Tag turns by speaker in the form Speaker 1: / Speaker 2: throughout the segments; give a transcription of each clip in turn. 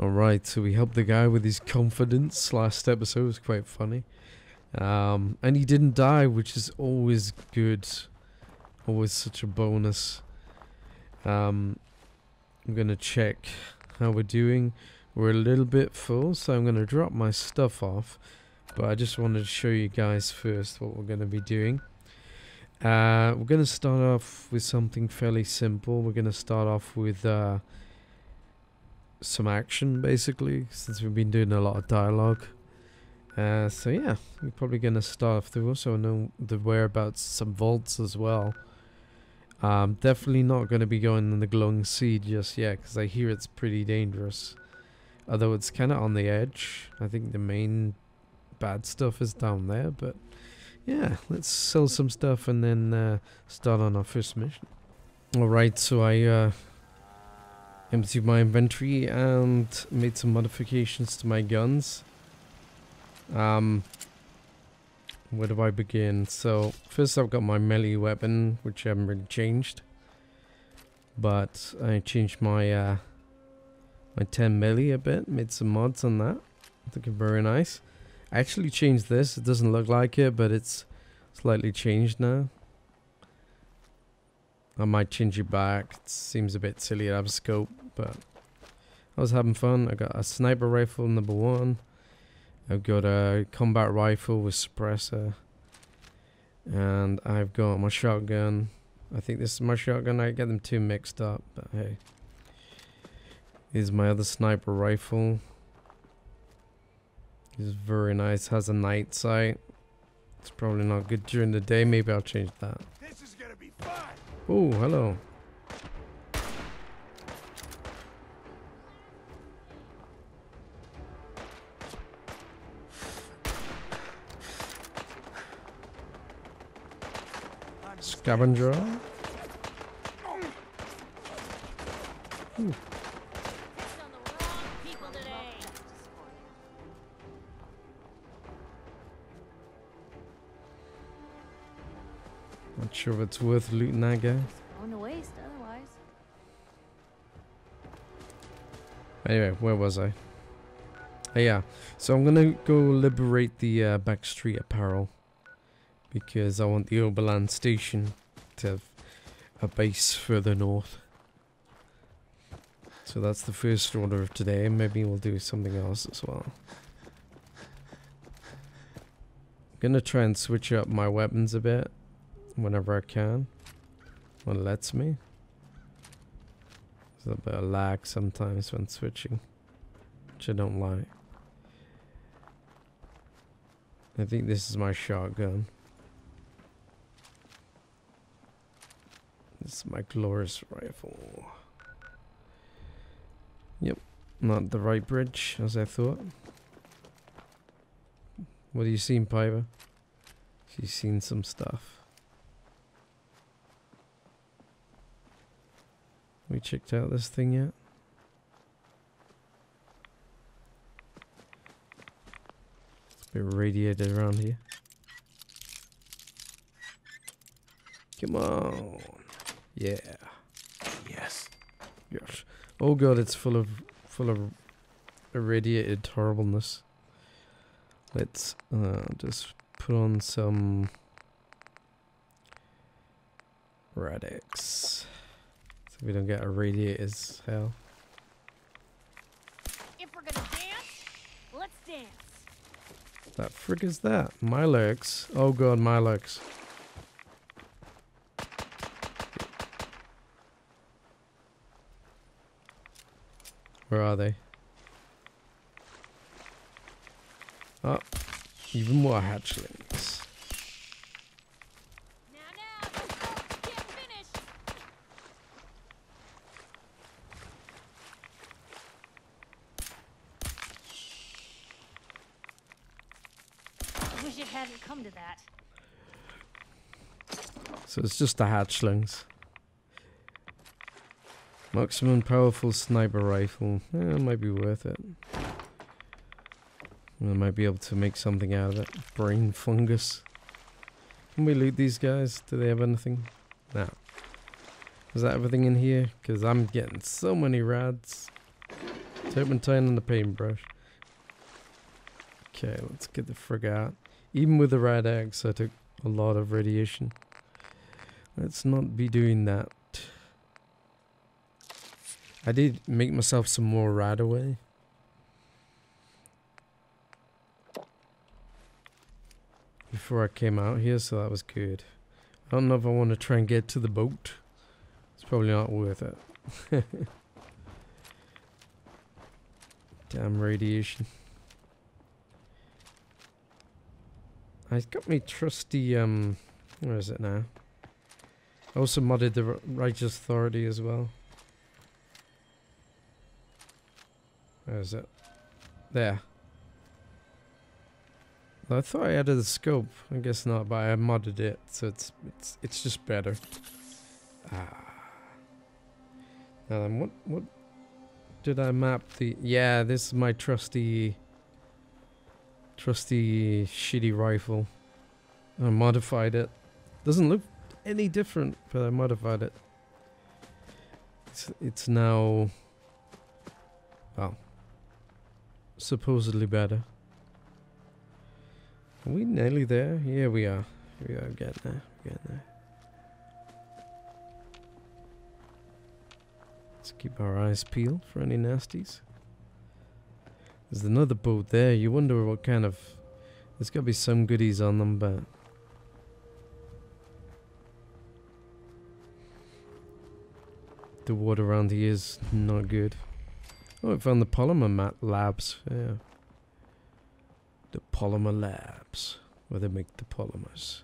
Speaker 1: Alright, so we helped the guy with his confidence last episode. It was quite funny. Um, and he didn't die, which is always good. Always such a bonus. Um, I'm gonna check how we're doing. We're a little bit full, so I'm gonna drop my stuff off. But I just wanted to show you guys first what we're gonna be doing. Uh, we're gonna start off with something fairly simple. We're gonna start off with uh, some action, basically, since we've been doing a lot of dialogue. Uh, so yeah, we're probably gonna start off. There also know the whereabouts some vaults as well. Um, definitely not gonna be going in the glowing sea just yet, because I hear it's pretty dangerous. Although it's kind of on the edge. I think the main bad stuff is down there, but yeah, let's sell some stuff and then uh, start on our first mission. Alright, so I uh, emptied my inventory and made some modifications to my guns. Um, where do I begin? So, first I've got my melee weapon, which I haven't really changed. But I changed my uh, my 10 melee a bit, made some mods on that. Looking very nice. I actually changed this. It doesn't look like it, but it's slightly changed now. I might change it back. It seems a bit silly to have a scope, but I was having fun. I got a sniper rifle number one. I've got a combat rifle with suppressor. And I've got my shotgun. I think this is my shotgun. I get them two mixed up, but hey. Here's my other sniper rifle. It's very nice. Has a night sight. It's probably not good during the day. Maybe I'll change that.
Speaker 2: This is gonna be fun.
Speaker 1: Oh, hello. Scavenger. Ooh. Not sure if it's worth looting that guy.
Speaker 3: On the waste otherwise.
Speaker 1: Anyway, where was I? Oh, yeah, so I'm gonna go liberate the uh, Backstreet apparel because I want the Oberland station to have a base further north. So that's the first order of today. Maybe we'll do something else as well. I'm gonna try and switch up my weapons a bit whenever I can. When it lets me. There's a bit of lag sometimes when switching, which I don't like. I think this is my shotgun. This is my glorious rifle. Yep, not the right bridge as I thought. What have you seen, Piper? She's seen some stuff. We checked out this thing yet? It's a bit radiated around here. Come on. Yeah.
Speaker 2: Yes.
Speaker 1: Yes. Oh god, it's full of full of irradiated horribleness. Let's uh, just put on some Rad-X. So we don't get irradiated as hell.
Speaker 3: If we're gonna dance, let's dance.
Speaker 1: That frick is that? My legs. Oh god, my legs. Where are they? Oh, even more hatchlings.
Speaker 3: Now, now, don't get finished. I wish it hadn't come to that.
Speaker 1: So it's just the hatchlings. Maximum powerful sniper rifle. Eh, it might be worth it. I might be able to make something out of it. Brain fungus. Can we loot these guys? Do they have anything? No. Is that everything in here? Because I'm getting so many rads. Turpentine and the paintbrush. Okay, let's get the frig out. Even with the Rad-X, I took a lot of radiation. Let's not be doing that. I did make myself some more RadAway. Before I came out here, so that was good. I don't know if I want to try and get to the boat. It's probably not worth it. Damn radiation. I got me trusty, um, where is it now? I also modded the Righteous Authority as well. Where is it? There. I thought I added the scope. I guess not, but I modded it, so it's it's it's just better. Ah. Now then, what what did I map the? Yeah, this is my trusty, trusty shitty rifle. I modified it. Doesn't look any different, but I modified it. It's it's now, well, supposedly better. Are we nearly there? Yeah, we are. We are getting there. Getting there. Let's keep our eyes peeled for any nasties. There's another boat there. You wonder what kind of... There's got to be some goodies on them, but... The water around here is not good. Oh, I found the polymer mat labs. Yeah. The polymer labs, where they make the polymers.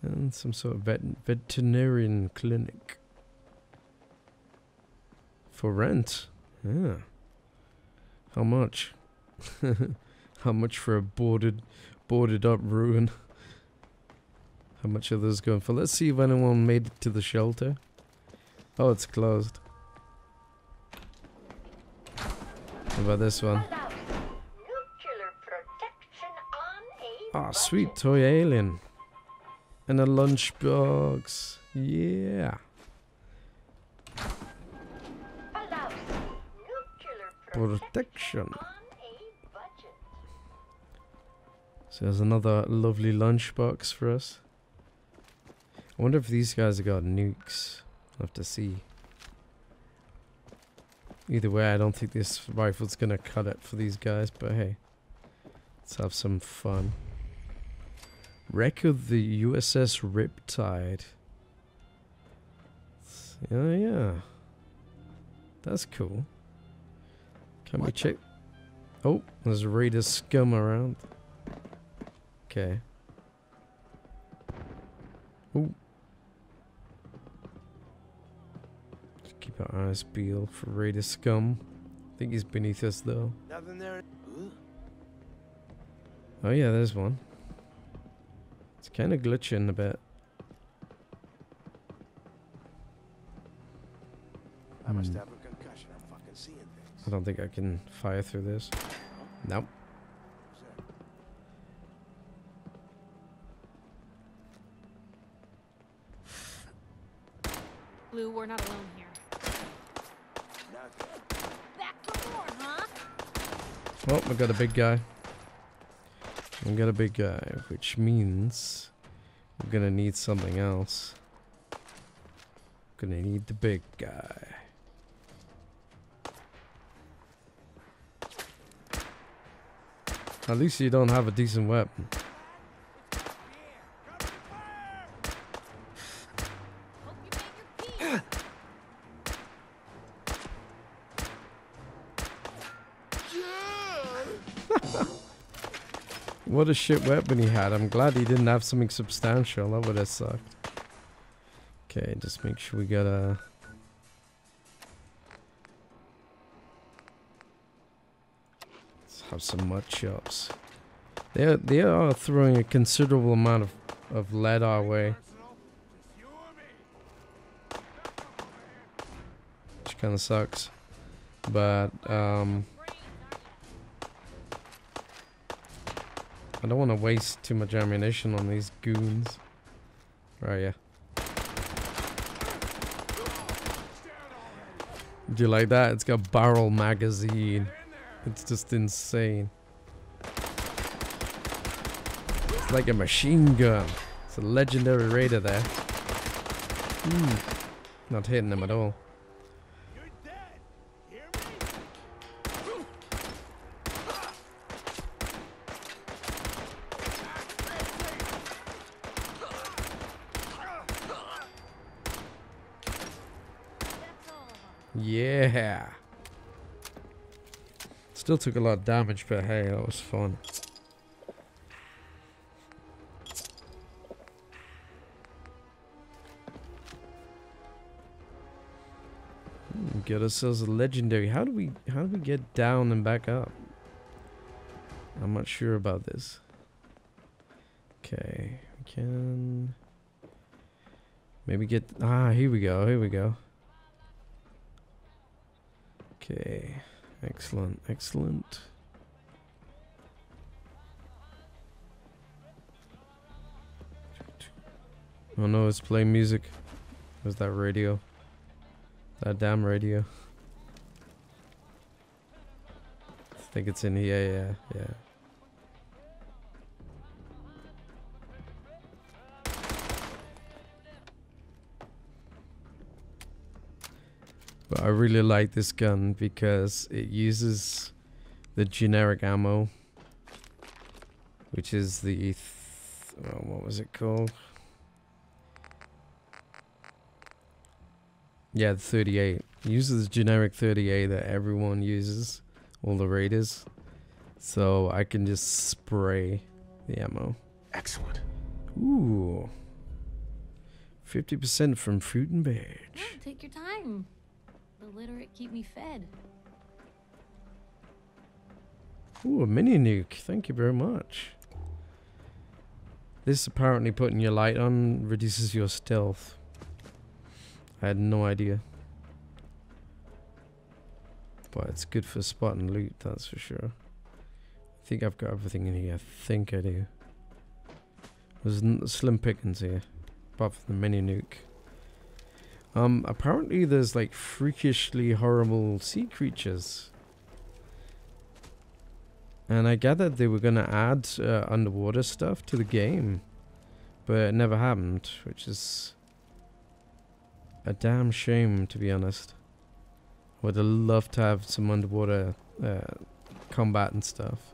Speaker 1: And some sort of vet veterinarian clinic. For rent. Yeah. How much? How much for a boarded boarded up ruin? How much are those going for? Let's see if anyone made it to the shelter. Oh, it's closed. How about this one? Ah, sweet toy alien. And a lunchbox. Yeah. Protection. So there's another lovely lunchbox for us. I wonder if these guys have got nukes. I'll have to see. Either way, I don't think this rifle's gonna cut it for these guys, but hey. Let's have some fun. Wreck of the USS Riptide. Yeah, yeah. That's cool. Can we check? Oh, there's a Raider scum around. Okay. Ooh. Our eyes peeled for Raider scum. I think he's beneath us though.
Speaker 2: Nothing there.
Speaker 1: Oh yeah, there's one. It's kind of glitching a bit.
Speaker 2: I must
Speaker 1: Hmm.
Speaker 2: have a concussion. I'm fucking seeing things.
Speaker 1: I don't think I can fire through this. Nope.
Speaker 2: Who's that?
Speaker 3: Blue, we're not alone here.
Speaker 2: Nothing.
Speaker 3: Back for more, huh?
Speaker 1: We got a big guy. We got a big guy, which means we're gonna need something else. Gonna need the big guy. At least you don't have a decent weapon.
Speaker 3: Hope you made your peace.
Speaker 1: What a shit weapon he had. I'm glad he didn't have something substantial. That would have sucked. Okay, just make sure we got a. Let's have some mud chops. They are, they are throwing a considerable amount of, of lead our way, which kind of sucks. But um, I don't want to waste too much ammunition on these goons. Where are ya? Do you like that? It's got barrel magazine. It's just insane. It's like a machine gun. It's a legendary raider there. Hmm. Not hitting them at all.
Speaker 2: You're dead. Hear me?
Speaker 3: That's all of 'em.
Speaker 1: Yeah. Still took a lot of damage, but hey, that was fun. Hmm, Get ourselves a legendary. How do we how do we get down and back up? I'm not sure about this. Okay, we can maybe get ah here we go, here we go. Okay, excellent, excellent. Oh no, it's playing music. Was that radio? That damn radio. I think it's in here, yeah, yeah. But I really like this gun because it uses the generic ammo, which is the th- oh, what was it called? Yeah, the 38. It uses the generic 38 that everyone uses, all the raiders. So I can just spray the ammo.
Speaker 2: Excellent.
Speaker 1: Ooh. 50% from fruit and veg.
Speaker 3: No, take your time. The literate keep me fed.
Speaker 1: Ooh, a mini nuke. Thank you very much. This apparently putting your light on reduces your stealth. I had no idea. But it's good for spotting loot, that's for sure. I think I've got everything in here. I think I do. There's slim pickings here. Apart from the mini nuke. Um, apparently there's like freakishly horrible sea creatures. And I gathered they were going to add uh, underwater stuff to the game. But it never happened, which is a damn shame, to be honest. Would have loved to have some underwater uh, combat and stuff.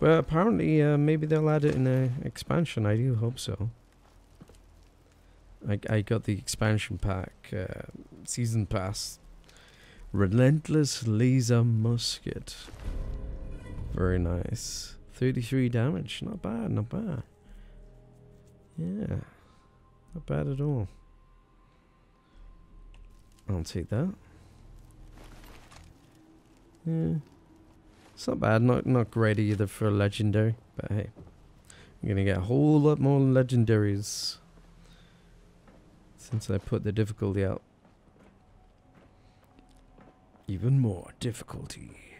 Speaker 1: But apparently, uh, maybe they'll add it in an expansion. I do hope so. I, I got the expansion pack, uh, season pass. Relentless laser musket. Very nice. 33 damage. Not bad, not bad. Yeah. Not bad at all. I'll take that. Yeah. It's not bad. Not not great either for a legendary. But hey. I'm gonna get a whole lot more legendaries. Since I put the difficulty up. Even more difficulty.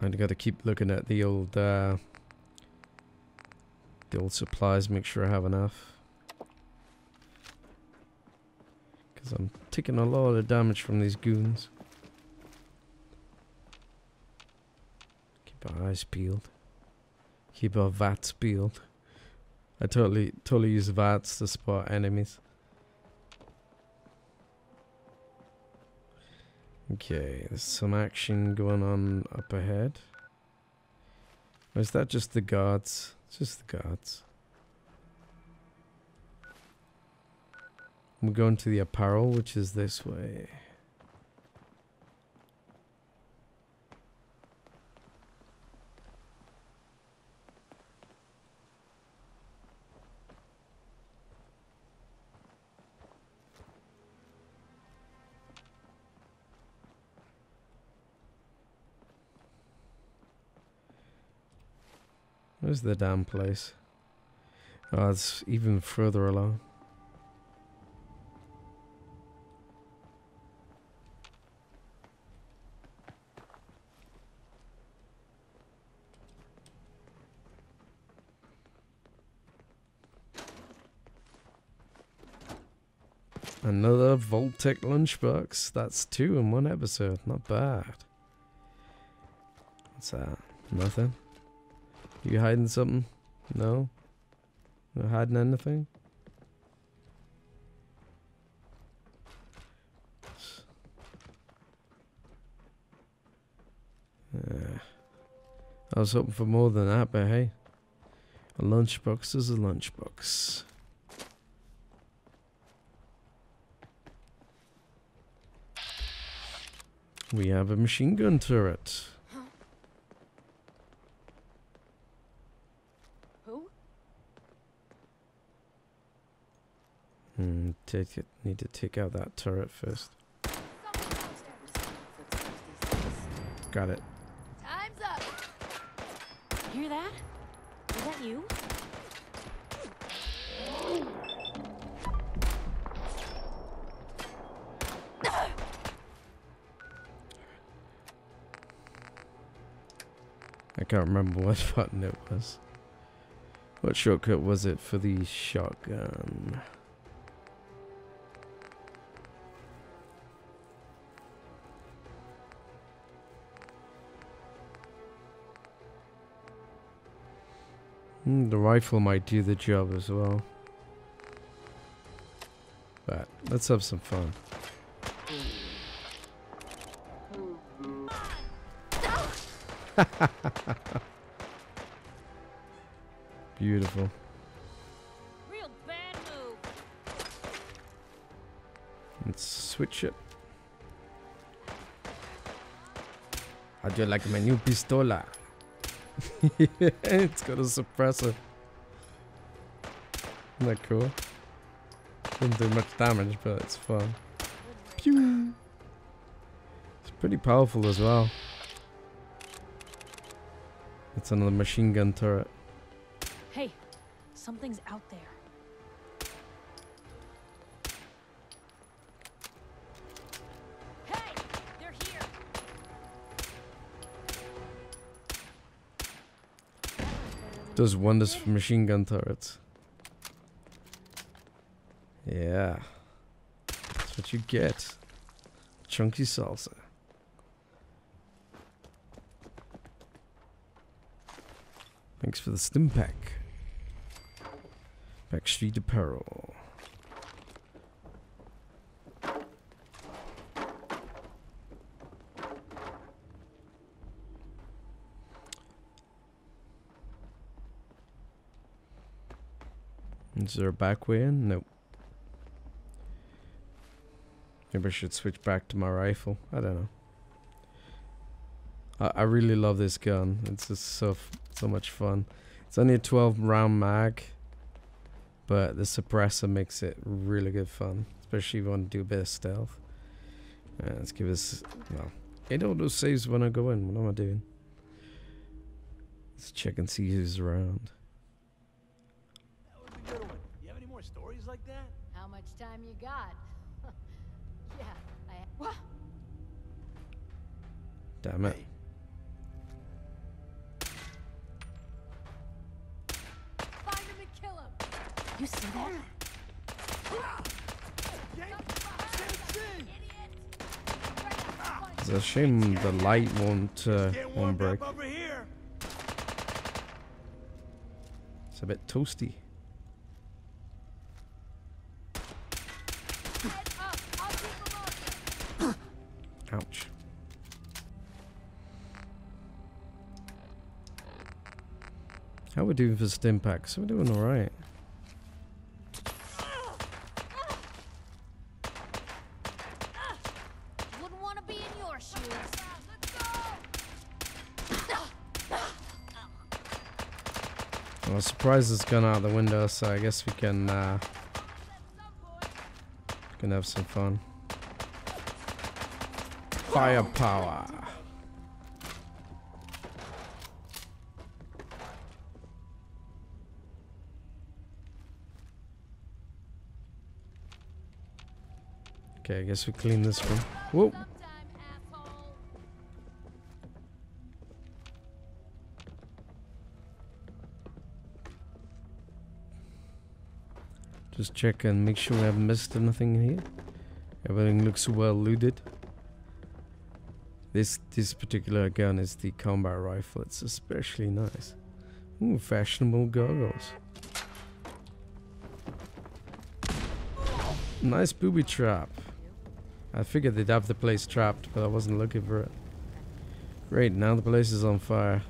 Speaker 1: I got to keep looking at the old, uh, the old supplies. Make sure I have enough. Because I'm taking a lot of damage from these goons. Keep our eyes peeled. Keep our vats peeled. I totally, totally use vats to spot enemies. Okay, there's some action going on up ahead. Or is that just the guards? It's just the guards. We're going to the apparel, which is this way. Where's the damn place? Oh, it's even further along. Another Vault-Tec lunchbox. That's two in one episode. Not bad. What's that? Nothing? You hiding something? No? Hiding anything? Yeah. I was hoping for more than that, but hey. A lunchbox is a lunchbox. We have a machine gun turret. It. Need to take out that turret first. Got it.
Speaker 3: Time's up. Hear that? Is that you?
Speaker 1: I can't remember what button it was. What shortcut was it for the shotgun? Hmm, the rifle might do the job as well. But let's have some fun. Beautiful.
Speaker 3: Real bad move.
Speaker 1: Let's switch it. How do you like my new pistola? it's got a suppressor. Isn't that cool? Doesn't do much damage, but it's fun. Pew! It's pretty powerful as well. It's another machine gun turret.
Speaker 3: Hey, something's out there.
Speaker 1: Does wonders for machine gun turrets. Yeah. That's what you get. Chunky salsa. Thanks for the stimpak. Backstreet Apparel. Is there a back way in? Nope. Maybe I should switch back to my rifle. I don't know. I, I really love this gun. It's just so so much fun. It's only a 12 round mag, but the suppressor makes it really good fun, especially if you want to do a bit of stealth. Uh, let's give us well. It auto saves when I go in. What am I doing? Let's check and see who's around.
Speaker 2: That was a good one. You have any more stories like that?
Speaker 3: How time you got? yeah, I. What?
Speaker 1: Damn it.
Speaker 3: Find him and kill him. You see that?
Speaker 1: It's a shame the light won't uh, won't break.
Speaker 2: up over here.
Speaker 1: It's a bit toasty. Ouch. How we doing for stimpaks? We're doing alright.
Speaker 3: Wouldn't want to be in your shoes.
Speaker 1: Well, I'm surprised it's gone out the window, so I guess we can uh, can have some fun. Firepower. Okay, I guess we clean this one. Whoa. Just check and make sure we haven't missed anything in here. Everything looks well looted. This this particular gun is the combat rifle. It's especially nice. Ooh, fashionable goggles. Nice booby trap. I figured they'd have the place trapped, but I wasn't looking for it. Great, now the place is on fire.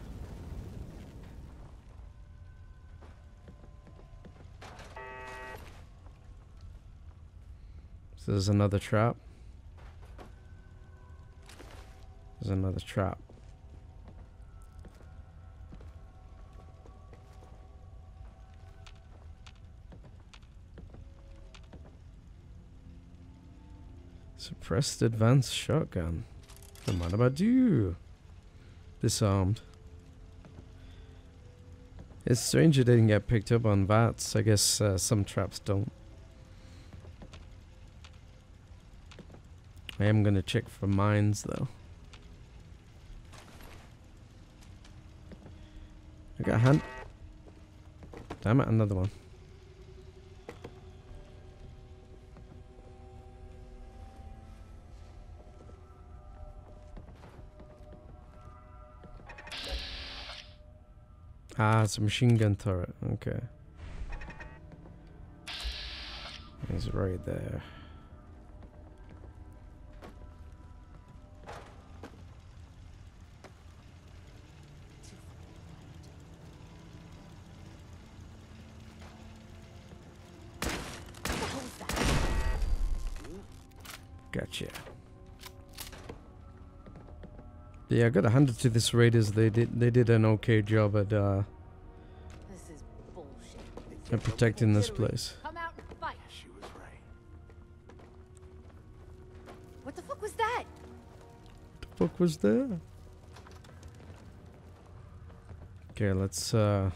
Speaker 1: So there's another trap. There's another trap. Suppressed advanced shotgun. What about you? Disarmed. It's strange didn't get picked up on VATS. I guess uh, some traps don't. I am gonna check for mines though. I got a hand. Damn it, another one. Ah, it's a machine gun turret. Okay. It's right there. Yeah, I gotta hand it to this Raiders. They did they did an okay job at uh
Speaker 3: This is bullshit.
Speaker 1: at protecting this place.
Speaker 3: Come out and fight.
Speaker 2: She was right.
Speaker 3: What the fuck was that?
Speaker 1: What the fuck was there? Okay, let's uh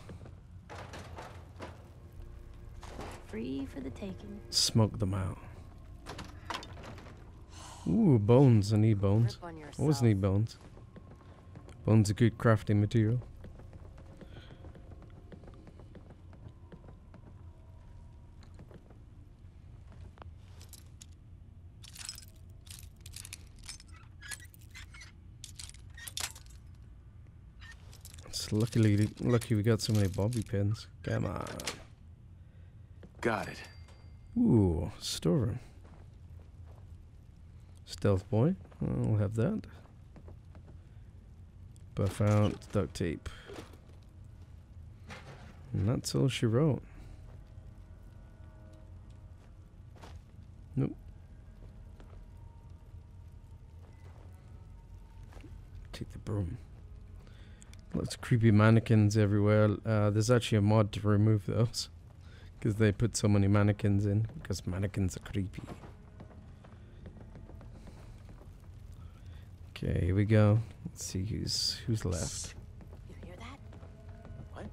Speaker 3: Free for the taking.
Speaker 1: smoke them out. Ooh, bones. I need bones.
Speaker 3: Rip on yourself.
Speaker 1: Always need bones. Bones are good crafting material. It's luckily lucky we got so many bobby pins. Come on.
Speaker 2: Got it.
Speaker 1: Ooh, storeroom. Stealth boy. I'll have that. Buffout duct tape. And that's all she wrote. Nope. Take the broom. Lots of creepy mannequins everywhere. Uh, there's actually a mod to remove those. Because they put so many mannequins in. Because mannequins are creepy. Okay, here we go. Let's see who's who's left.
Speaker 3: You hear that?
Speaker 2: What?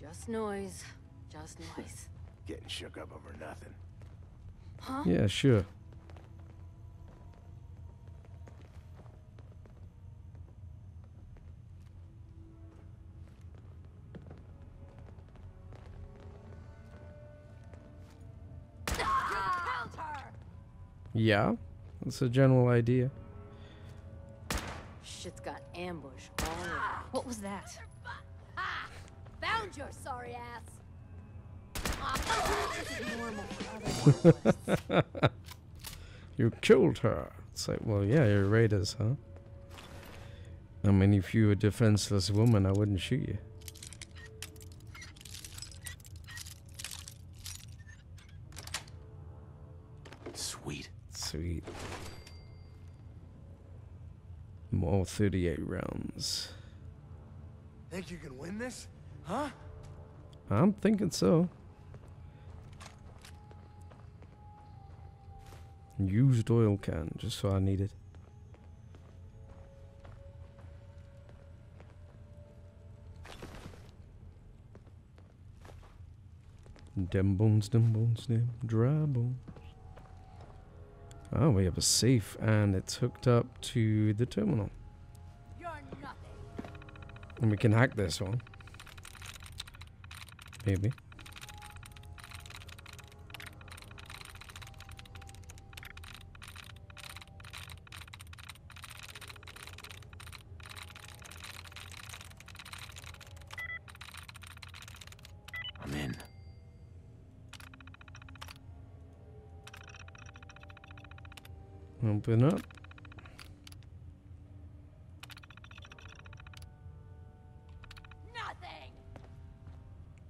Speaker 3: Just noise. Just noise.
Speaker 2: Getting shook up over nothing.
Speaker 3: Huh?
Speaker 1: Yeah, sure. Yeah, that's a general idea.
Speaker 3: Shit's got ambush all over. What was that? Ah! Found your sorry ass. This is normal for other journalists.
Speaker 1: You killed her. It's like, well, yeah, you're raiders, huh? I mean, if you were a defenseless woman, I wouldn't shoot you. More 38 rounds.
Speaker 2: Think you can win this? Huh?
Speaker 1: I'm thinking so. Used oil can, just so I need it. Dem bones, dem bones, dem dry bones. Oh, we have a safe and it's hooked up to the terminal. And we can hack this one. Maybe.
Speaker 3: Nothing.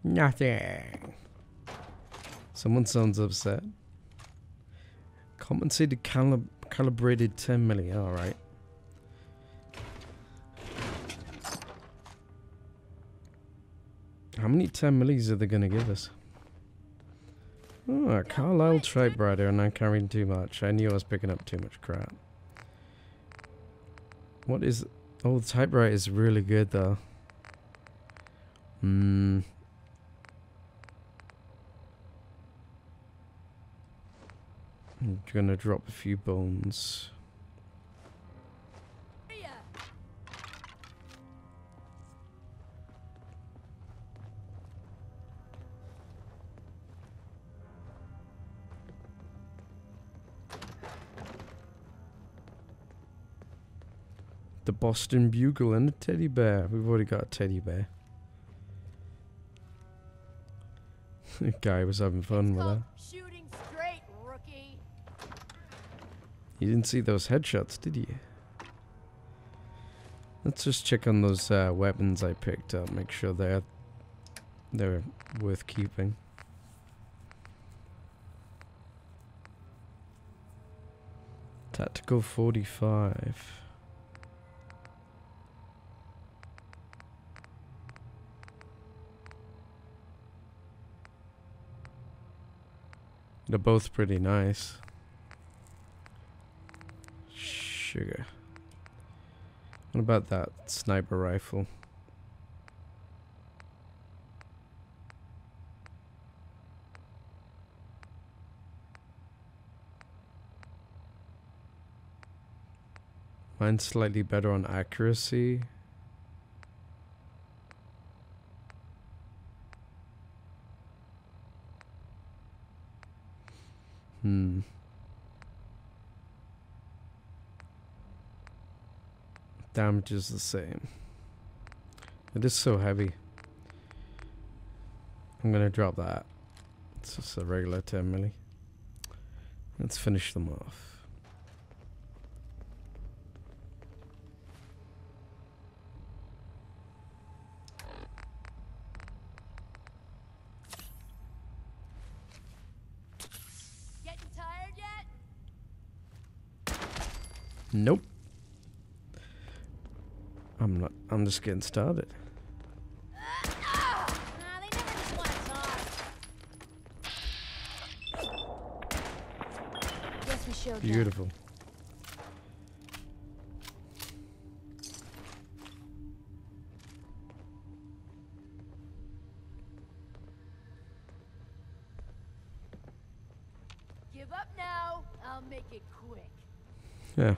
Speaker 1: Nothing. Someone sounds upset. Compensated calib calibrated 10 milli. Alright. How many 10 millis are they going to give us? Oh, a Carlisle typewriter and I'm carrying too much. I knew I was picking up too much crap. What is... Oh, the typewriter is really good though. Hmm. I'm gonna drop a few bones. Boston Bugle and a teddy bear. We've already got a teddy bear. the guy was having fun
Speaker 3: It's
Speaker 1: with that.
Speaker 3: Shooting straight, rookie.
Speaker 1: You didn't see those headshots, did you? Let's just check on those uh, weapons I picked up. Make sure they're they're worth keeping. Tactical 45. They're both pretty nice. Sugar. What about that sniper rifle? Mine's slightly better on accuracy. Hmm. Damage is the same. It is so heavy. I'm gonna drop that. It's just a regular 10 milli. Let's finish them off.
Speaker 3: Getting tired yet?
Speaker 1: Nope. I'm not. I'm just getting started.
Speaker 3: Nah, they never just want to talk. Guess we showed them.
Speaker 1: Beautiful.
Speaker 3: Give up now. I'll make it quick.
Speaker 1: Yeah.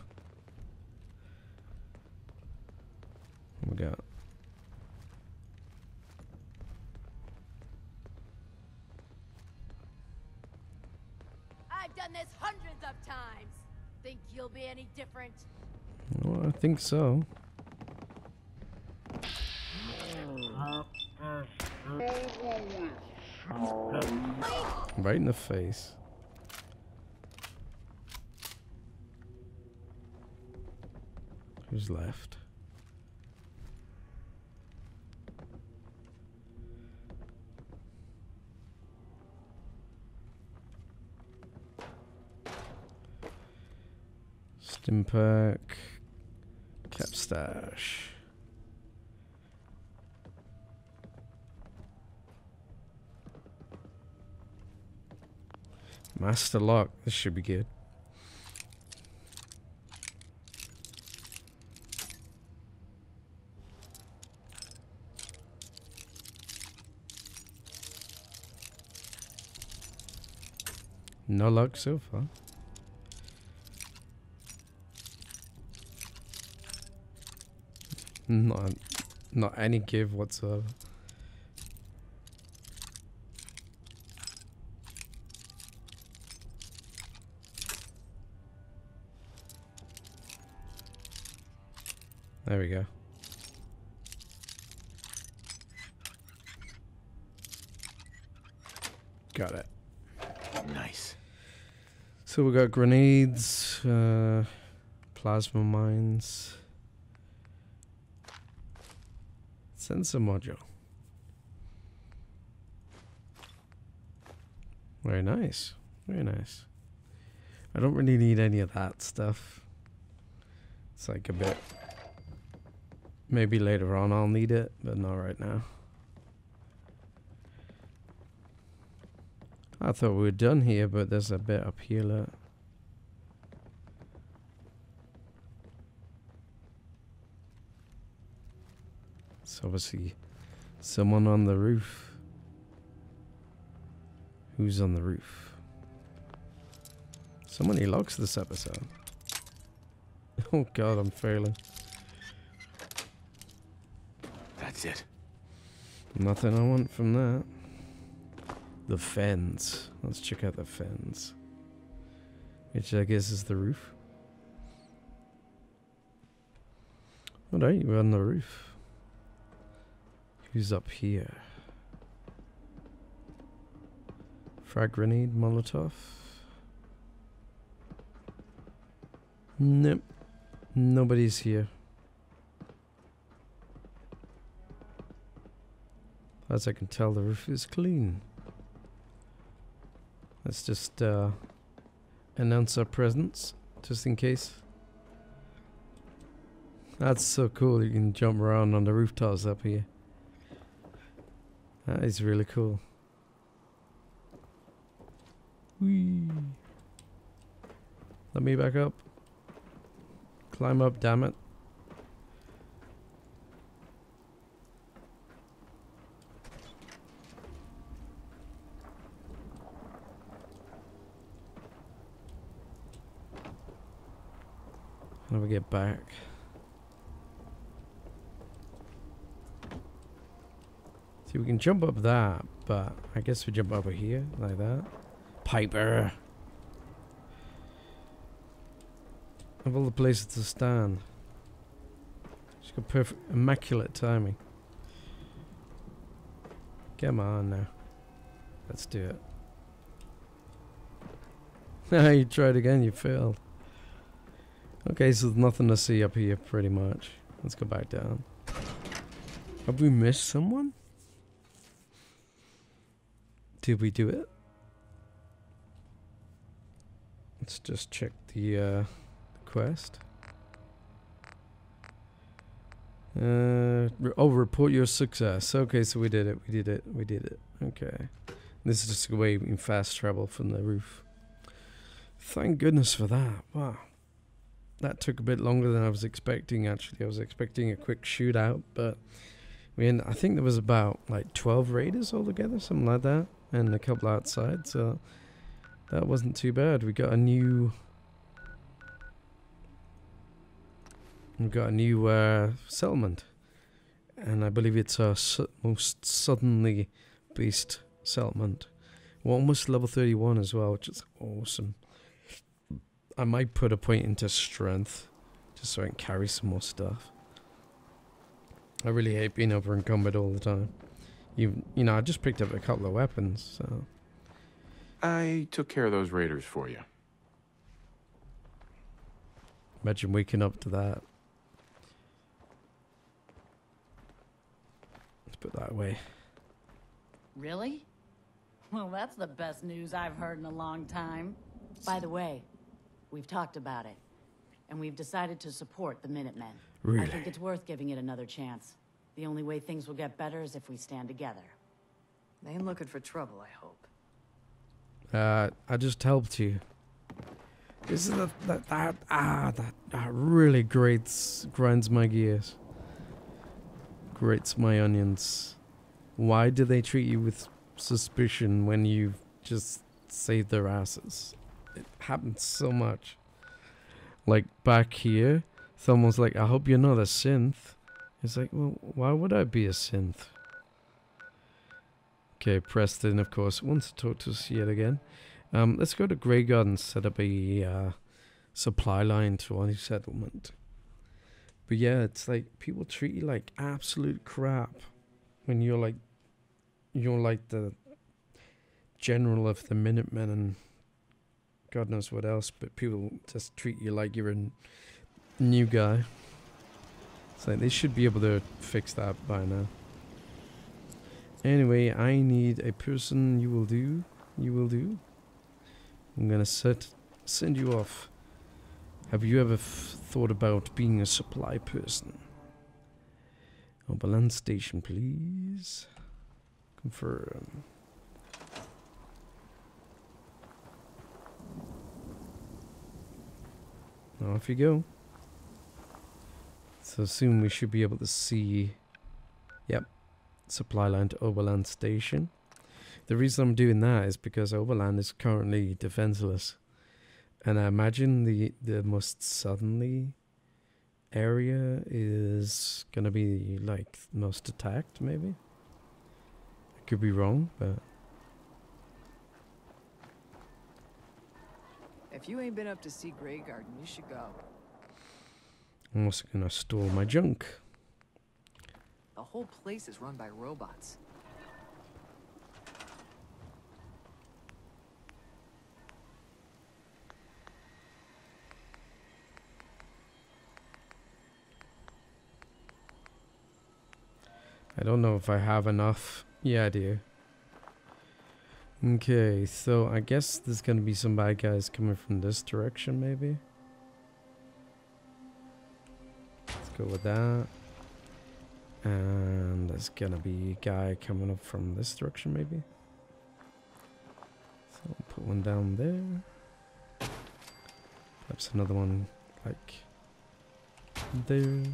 Speaker 3: Think
Speaker 1: so. Right in the face. Who's left? Stimpak. Capstash. Master lock. This should be good. No luck so far. Not Not any give whatsoever. There we go. Got it.
Speaker 4: Nice.
Speaker 1: So we got grenades, uh, plasma mines, sensor module. Very nice. Very nice. I don't really need any of that stuff. It's like a bit. Maybe later on I'll need it, but not right now. I thought we were done here, but there's a bit up here. Look. It's obviously someone on the roof. Who's on the roof? So many locks this episode. Oh god, I'm failing.
Speaker 4: That's it.
Speaker 1: Nothing I want from that. The fens. Let's check out the fens. Which I guess is the roof. Alright, we're on the roof. Who's up here? Frag grenade, Molotov. Nope. Nobody's here. As I can tell, the roof is clean. Let's just uh, announce our presence, just in case. That's so cool, you can jump around on the rooftops up here. That is really cool. Whee! Let me back up. Climb up, damn it. How do we get back? We can jump up that, but I guess we jump over here, like that. Piper! Of all the places to stand. She's got perfect, immaculate timing. Come on now. Let's do it. Now you tried again, you failed. Okay, so there's nothing to see up here, pretty much. Let's go back down. Have we missed someone? Did we do it? Let's just check the uh, quest. Uh, oh, report your success. Okay, so we did it. We did it. We did it. Okay. This is just a way in fast travel from the roof. Thank goodness for that. Wow. That took a bit longer than I was expecting, actually. I was expecting a quick shootout, but we I think there was about like 12 raiders altogether, something like that, and a couple outside, so that wasn't too bad. We got a new We've got a new uh, settlement, and I believe it's our su- most suddenly based settlement. We're almost level 31 as well, which is awesome. I might put a point into strength, just so I can carry some more stuff. I really hate being over encumbered all the time. You, you know, I just picked up a couple of weapons, so
Speaker 4: I took care of those raiders for you.
Speaker 1: imagine waking up to that. Let's put that away.
Speaker 5: Really? Well, that's the best news I've heard in a long time. By the way, we've talked about it, and we've decided to support the Minutemen.
Speaker 1: Really?
Speaker 5: I think it's worth giving it another chance. The only way things will get better is if we stand together.
Speaker 6: They ain't looking for trouble, I hope.
Speaker 1: Uh, I just helped you. This is the, that that ah that, that really grates grinds my gears. Grates my onions. Why do they treat you with suspicion when you've just saved their asses? It happens so much. Like back here, someone's like, "I hope you're not a synth," It's like, well, why would I be a synth? Okay, Preston, of course, wants to talk to us yet again. Um, let's go to Graygarden and set up a uh, supply line to any settlement. But yeah, it's like people treat you like absolute crap when you're like you're like the general of the Minutemen and God knows what else, but people just treat you like you're a new guy. Like they should be able to fix that by now. Anyway, I need a person. You will do. You will do. I'm gonna set send you off. Have you ever thought about being a supply person? Oberland station, please. Confirm. Off you go. So soon we should be able to see. Yep. Supply line to Oberland Station. The reason I'm doing that is because Oberland is currently defenseless. And I imagine the, the most southerly area is gonna be like most attacked, maybe? I could be wrong, but
Speaker 6: If you ain't been up to see Graygarden, you should go.
Speaker 1: I'm also gonna store my junk.
Speaker 6: The whole place is run by robots.
Speaker 1: I don't know if I have enough. Yeah, I do. Okay, so I guess there's gonna be some bad guys coming from this direction, maybe. With that. And there's gonna be a guy coming up from this direction, maybe. So put one down there. Perhaps another one like there.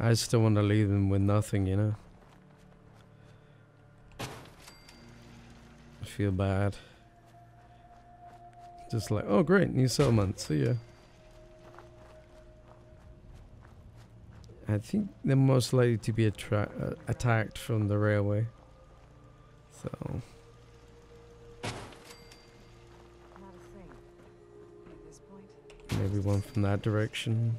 Speaker 1: I don't want to leave them with nothing, you know. I feel bad. Just like, oh great, new settlement, see ya. I think they're most likely to be uh, attacked from the railway. So, maybe one from that direction.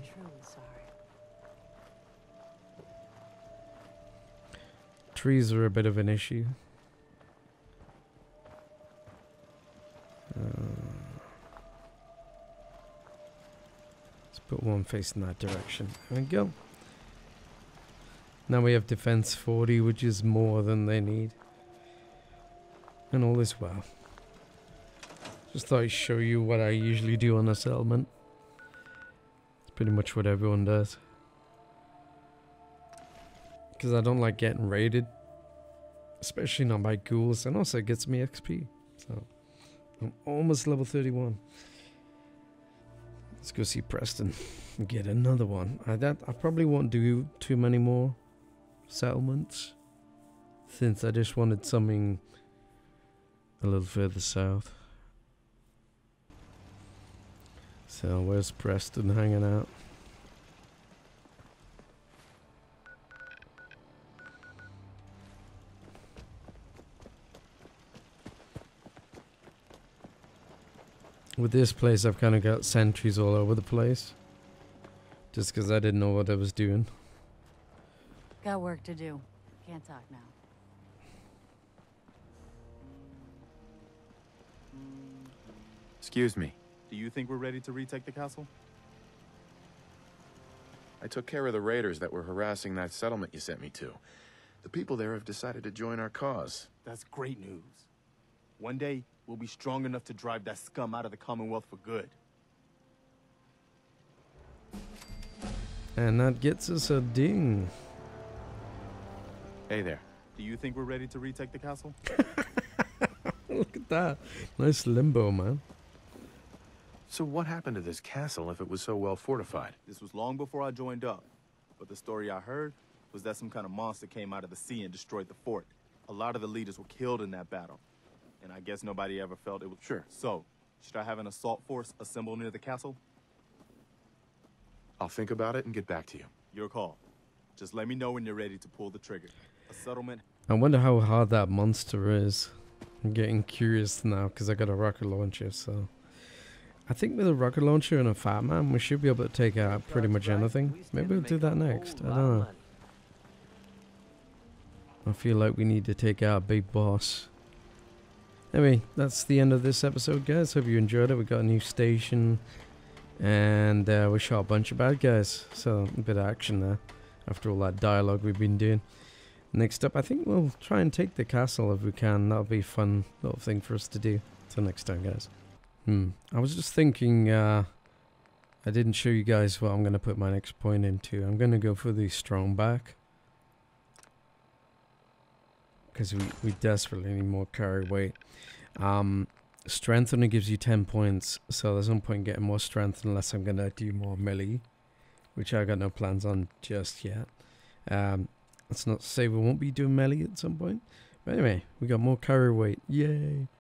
Speaker 1: Trees are a bit of an issue. Uh, let's put one facing that direction. There we go. Now we have defense 40, which is more than they need. And all is well. Just thought I'd show you what I usually do on a settlement. It's pretty much what everyone does. Because I don't like getting raided. Especially not by ghouls. And also it gets me XP. So I'm almost level 31. Let's go see Preston and get another one. I, that, I probably won't do too many more settlements. Since I just wanted something a little further south. So where's Preston hanging out? With this place, I've kind of got sentries all over the place. Just because I didn't know what I was doing.
Speaker 5: Got work to do. Can't talk now.
Speaker 4: Excuse me.
Speaker 7: Do you think we're ready to retake the castle?
Speaker 4: I took care of the raiders that were harassing that settlement you sent me to. The people there have decided to join our cause.
Speaker 7: That's great news. One day, we'll be strong enough to drive that scum out of the Commonwealth for good.
Speaker 1: And that gets us a ding.
Speaker 4: Hey there.
Speaker 7: Do you think we're ready to retake the castle?
Speaker 1: Look at that. Nice limbo, man.
Speaker 4: So what happened to this castle if it was so well fortified?
Speaker 7: This was long before I joined up. But the story I heard was that some kind of monster came out of the sea and destroyed the fort. A lot of the leaders were killed in that battle. And I guess nobody ever felt it was
Speaker 4: Sure.
Speaker 7: So, should I have an assault force assemble near the castle?
Speaker 4: I'll think about it and get back to you.
Speaker 7: Your call. Just let me know when you're ready to pull the trigger. A settlement
Speaker 1: I wonder how hard that monster is. I'm getting curious now because I got a rocket launcher, so. I think with a rocket launcher and a fat man, we should be able to take out pretty much anything. Maybe we'll do that next. I don't know. I feel like we need to take out a big boss. Anyway, that's the end of this episode, guys. Hope you enjoyed it. We got a new station, and uh, we shot a bunch of bad guys. So a bit of action there after all that dialogue we've been doing. Next up, I think we'll try and take the castle if we can. That'll be a fun little thing for us to do. Till next time, guys. Hmm. I was just thinking, uh, I didn't show you guys what I'm going to put my next point into. I'm going to go for the strong back. Because we, we desperately need more carry weight. Um, strength only gives you 10 points, so there's no point getting more strength unless I'm going to do more melee. Which I've got no plans on just yet. Um, that's not to say we won't be doing melee at some point. But anyway, we got more carry weight. Yay.